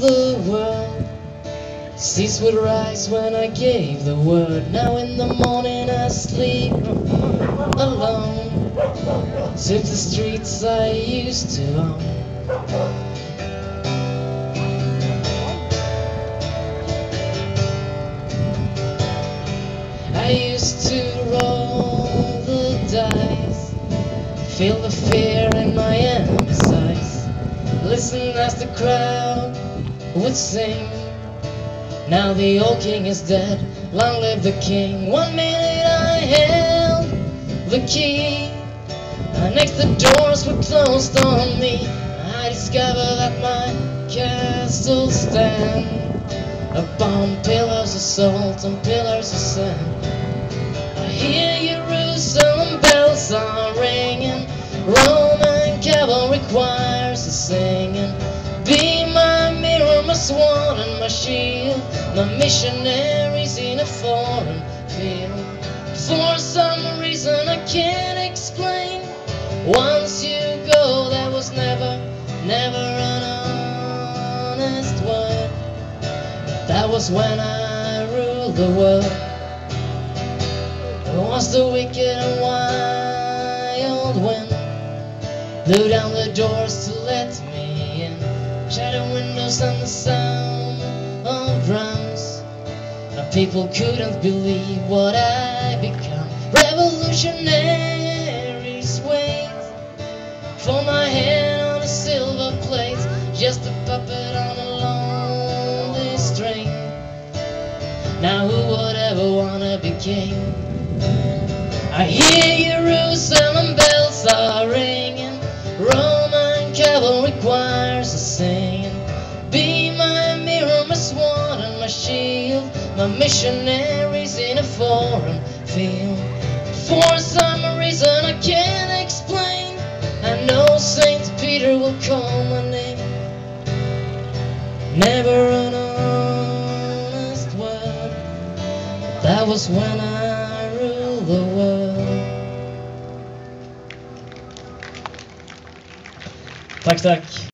the world. Seas would rise when I gave the word. Now in the morning I sleep alone. Sweep the streets I used to own. I used to roll the dice, feel the fear in my enemy's eyes. Listen as the crowd would sing. Now the old king is dead, long live the king. One minute I held the key, and next the doors were closed on me. I discovered that my castle stand upon pillars of salt and pillars of sand. I hear Jerusalem bells are ringing, Roman cavalry choirs my missionaries in a foreign field. For some reason I can't explain. Once you go, there was never, never an honest word. That was when I ruled the world. It was the wicked and wild wind blew down the doors to let people couldn't believe what I become. Revolutionaries wait for my hand on a silver plate, just a puppet on a lonely string. Now who would ever wanna be king? I hear Jerusalem bells are ringing, my missionaries in a foreign field. For some reason I can't explain, I know Saint Peter will call my name. Never an honest word. That was when I ruled the world. Tack, tack.